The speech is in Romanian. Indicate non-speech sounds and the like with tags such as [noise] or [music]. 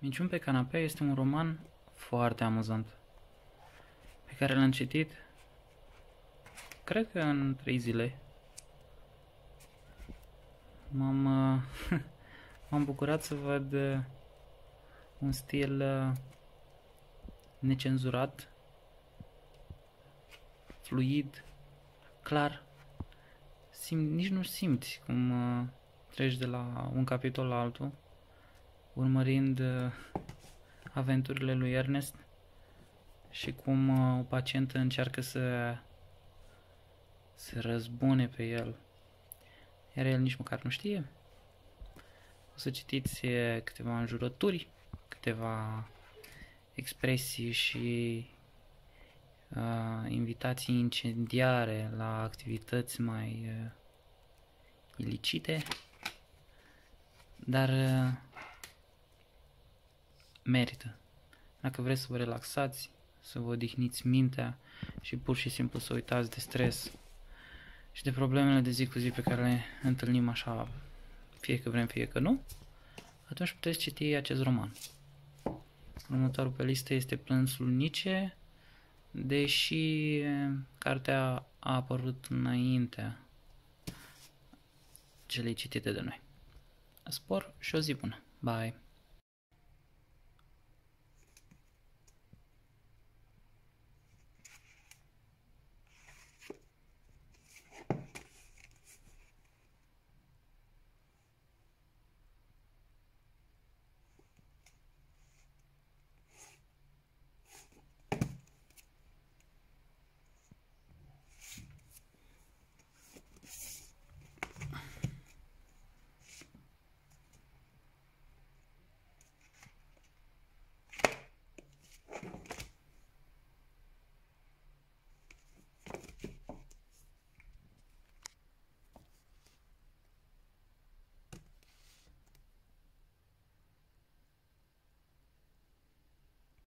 Minciun pe canapea este un roman foarte amuzant pe care l-am citit cred că în trei zile. M-am, [laughs] m-am bucurat să văd uh, un stil uh, necenzurat, fluid, clar. Sim, nici nu simți cum uh, treci de la un capitol la altul urmărind uh, aventurile lui Ernest și cum uh, o pacientă încearcă să se răzbune pe el, iar el nici măcar nu știe. O să citiți uh, câteva înjurături, câteva expresii și uh, invitații incendiare la activități mai uh, ilicite, dar uh, merită. Dacă vreți să vă relaxați, să vă odihniți mintea și pur și simplu să uitați de stres și de problemele de zi cu zi pe care le întâlnim așa, fie că vrem, fie că nu, atunci puteți citi acest roman. Următorul pe listă este Plânsul Nice, deși cartea a apărut înaintea celei citite de noi. Spor și o zi bună. Bye!